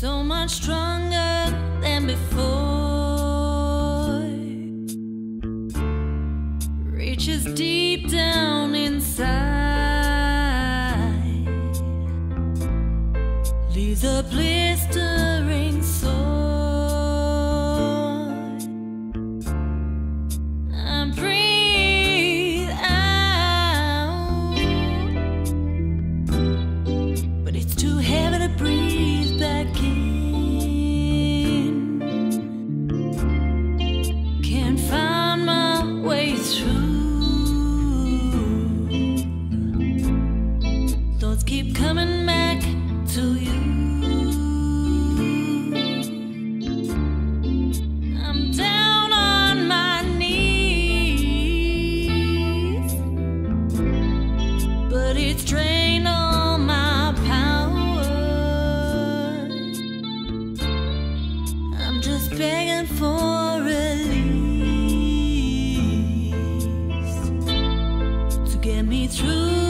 so much stronger than before. Reaches deep down inside, leaves a blistering sore. I breathe out, but it's too heavy to breathe all my power. I'm just begging for release to get me through